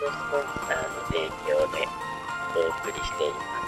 のスポンサーの提供でお送りしています。